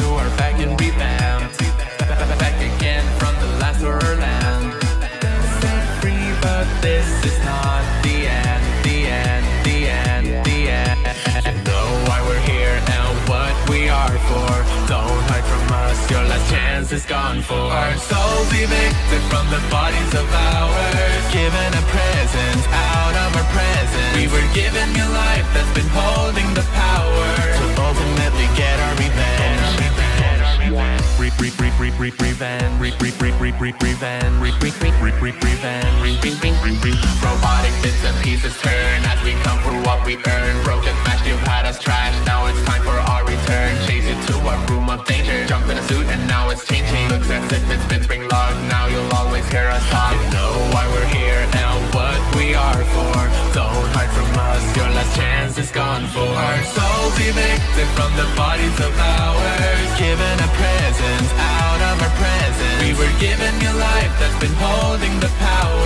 we're back. Back again from the. Set free, but this is not the end, the end, the end, the end. You know why we're here and what we are for. Don't hide from us, your last chance is gone for. Our souls evicted from the bodies of ours. Given a present out of our presence. We were given your life. Robotic bits and pieces turn as we come for what we earn. Broken smashed, you've trashed. Now it's time for our return. Chase you to our room of danger. Jump in a suit and now it's changing. Looks as if it's been spring. Now you'll always hear us talk. Know why we're here and what we are for. Don't hide from us. Your last chance is gone for. Our souls evicted from the bodies of ours. Given new life that's been holding the power